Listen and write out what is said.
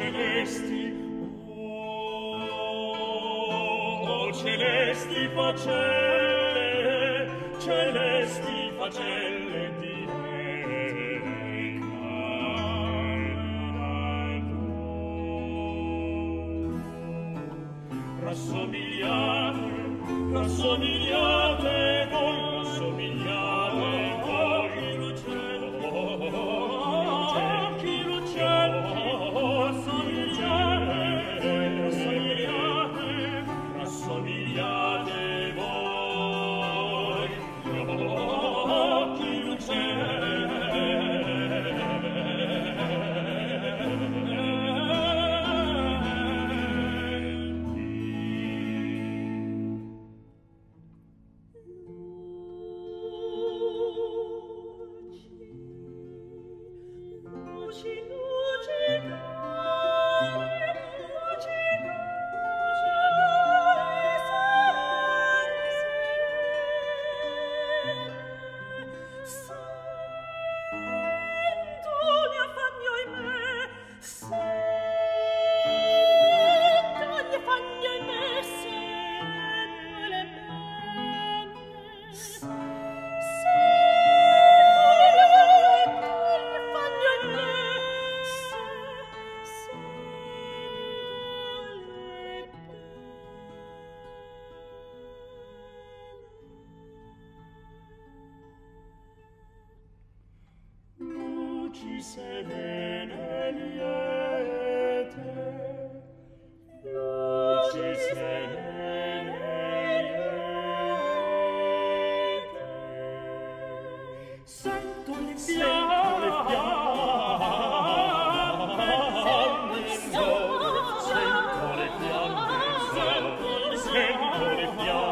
celesti o, o celesti facelle celesti facelle di me. Rassomigliate rassomigliate Sento le fiamme, sento le fiamme, sento le Senhor,